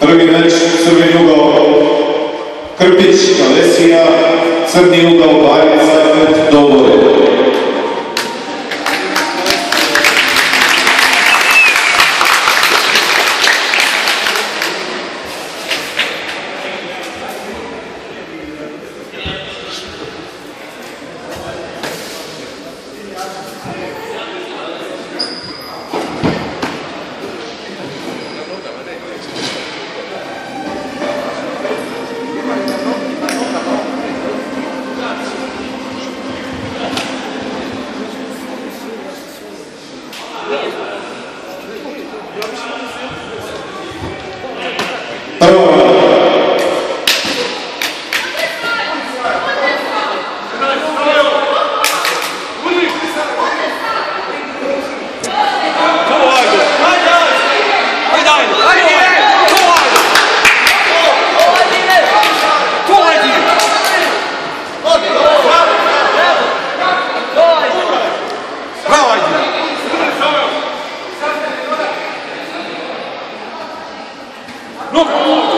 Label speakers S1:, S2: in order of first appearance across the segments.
S1: Prvi meč, crveni ugao Krpić, Kalesija, crni ugao Bajec, No!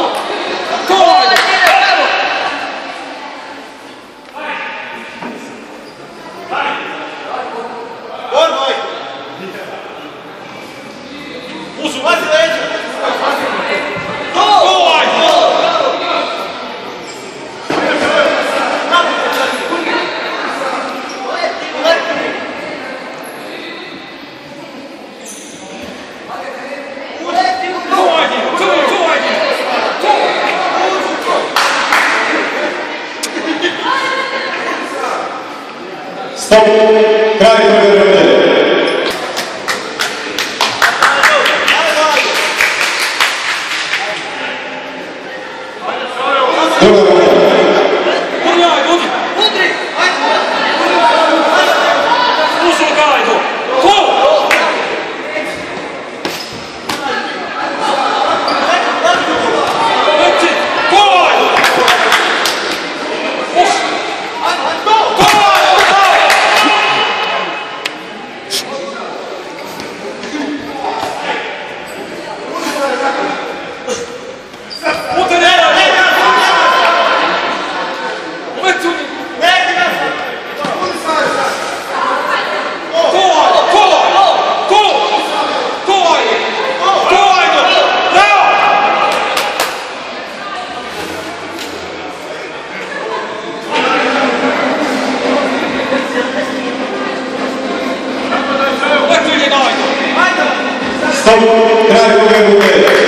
S1: Stop. son, gracias por.